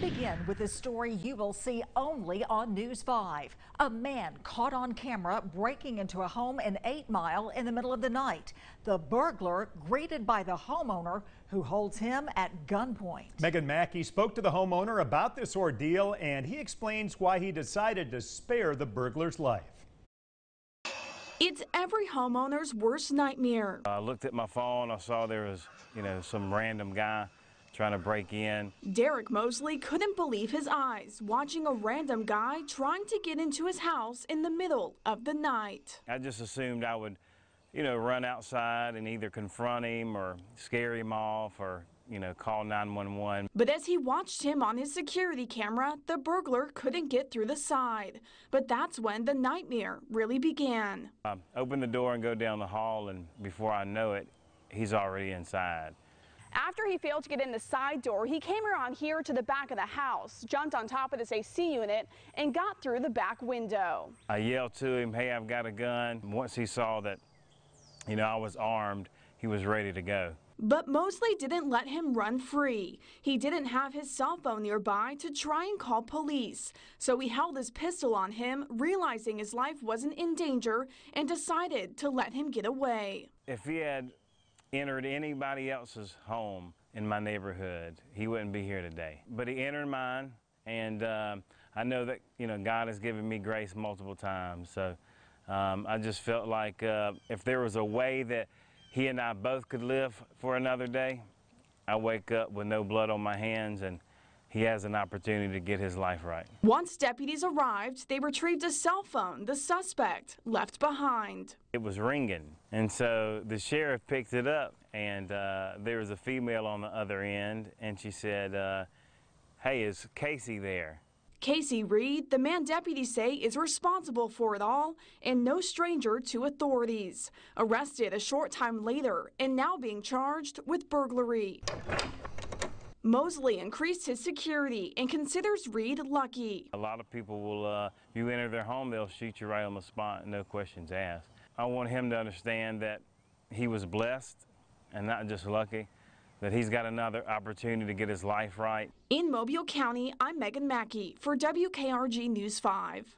begin with a story you will see only on News 5. A man caught on camera breaking into a home in 8 Mile in the middle of the night. The burglar greeted by the homeowner who holds him at gunpoint. Megan Mackey spoke to the homeowner about this ordeal and he explains why he decided to spare the burglar's life. It's every homeowner's worst nightmare. I looked at my phone, I saw there was, you know, some random guy trying to break in. Derek Mosley couldn't believe his eyes watching a random guy trying to get into his house in the middle of the night. I just assumed I would, you know, run outside and either confront him or scare him off or you know, call 911. But as he watched him on his security camera, the burglar couldn't get through the side. But that's when the nightmare really began. I open the door and go down the hall, and before I know it, he's already inside. After he failed to get in the side door, he came around here to the back of the house, jumped on top of this AC unit, and got through the back window. I yelled to him, hey, I've got a gun. Once he saw that, you know, I was armed, he was ready to go. But Mosley didn't let him run free. He didn't have his cell phone nearby to try and call police. So he held his pistol on him, realizing his life wasn't in danger, and decided to let him get away. If he had entered anybody else's home in my neighborhood, he wouldn't be here today. But he entered mine, and um, I know that you know God has given me grace multiple times. So um, I just felt like uh, if there was a way that he and I both could live for another day, I wake up with no blood on my hands and he has an opportunity to get his life right. Once deputies arrived, they retrieved a cell phone the suspect left behind. It was ringing, and so the sheriff picked it up, and uh, there was a female on the other end, and she said, uh, hey, is Casey there? Casey Reed, the man deputies say is responsible for it all and no stranger to authorities. Arrested a short time later and now being charged with burglary. Mosley increased his security and considers Reed lucky. A lot of people will, uh, if you enter their home, they'll shoot you right on the spot, no questions asked. I want him to understand that he was blessed and not just lucky, that he's got another opportunity to get his life right. In Mobile County, I'm Megan Mackey for WKRG News 5.